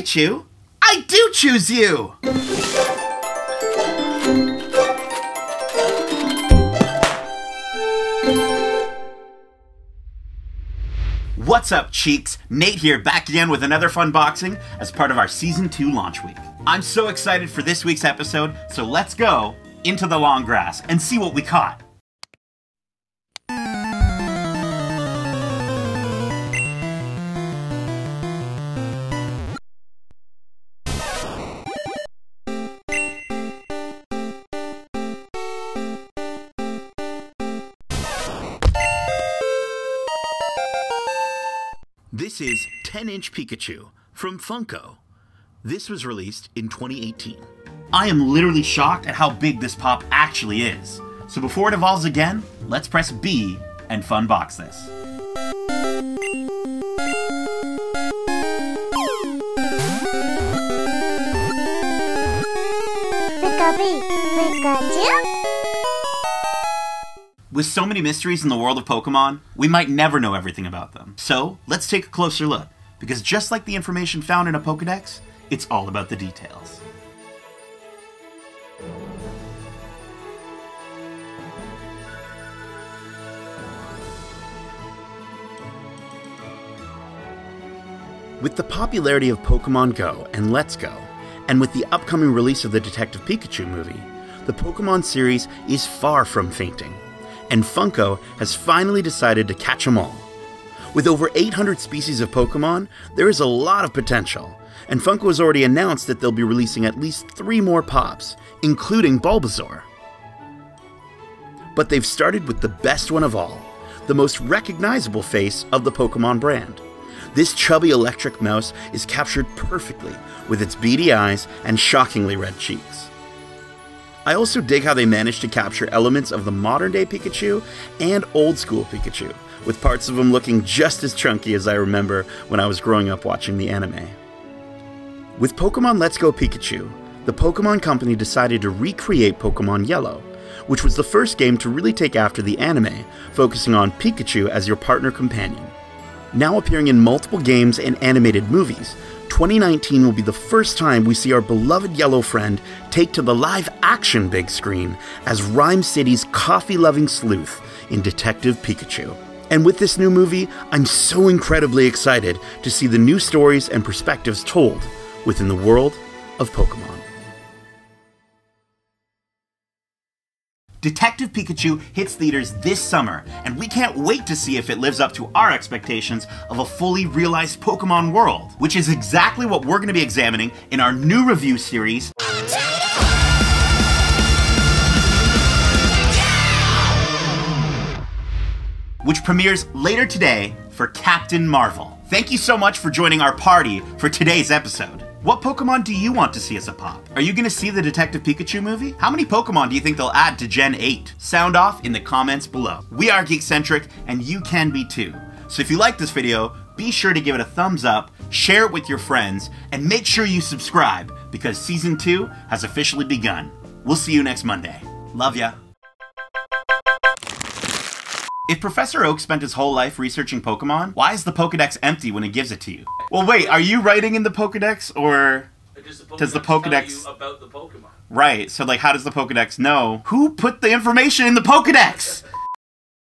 Pikachu, I do choose you! What's up, cheeks? Nate here, back again with another fun boxing as part of our Season 2 launch week. I'm so excited for this week's episode, so let's go into the long grass and see what we caught. This is 10 inch Pikachu from Funko. This was released in 2018. I am literally shocked at how big this pop actually is. So before it evolves again, let's press B and fun box this. Pika Pikachu? With so many mysteries in the world of Pokemon, we might never know everything about them. So, let's take a closer look, because just like the information found in a Pokedex, it's all about the details. With the popularity of Pokemon Go and Let's Go, and with the upcoming release of the Detective Pikachu movie, the Pokemon series is far from fainting, and Funko has finally decided to catch them all. With over 800 species of Pokemon, there is a lot of potential, and Funko has already announced that they'll be releasing at least three more pops, including Bulbasaur. But they've started with the best one of all, the most recognizable face of the Pokemon brand. This chubby electric mouse is captured perfectly with its beady eyes and shockingly red cheeks. I also dig how they managed to capture elements of the modern day Pikachu and old school Pikachu, with parts of him looking just as chunky as I remember when I was growing up watching the anime. With Pokemon Let's Go Pikachu, the Pokemon Company decided to recreate Pokemon Yellow, which was the first game to really take after the anime, focusing on Pikachu as your partner companion. Now appearing in multiple games and animated movies, 2019 will be the first time we see our beloved yellow friend take to the live action big screen as Ryme City's coffee loving sleuth in Detective Pikachu. And with this new movie, I'm so incredibly excited to see the new stories and perspectives told within the world of Pokemon. Detective Pikachu hits theaters this summer, and we can't wait to see if it lives up to our expectations of a fully realized Pokemon world, which is exactly what we're going to be examining in our new review series. Which premieres later today for Captain Marvel. Thank you so much for joining our party for today's episode. What Pokemon do you want to see as a pop? Are you gonna see the Detective Pikachu movie? How many Pokemon do you think they'll add to Gen 8? Sound off in the comments below. We are Geekcentric, and you can be too. So if you like this video, be sure to give it a thumbs up, share it with your friends, and make sure you subscribe, because Season 2 has officially begun. We'll see you next Monday. Love ya. If Professor Oak spent his whole life researching Pokemon, why is the Pokedex empty when it gives it to you? Well, wait, are you writing in the Pokedex or Does the Does the Pokedex- you about the Pokemon? right? So like how does the Pokedex know who put the information in the Pokedex?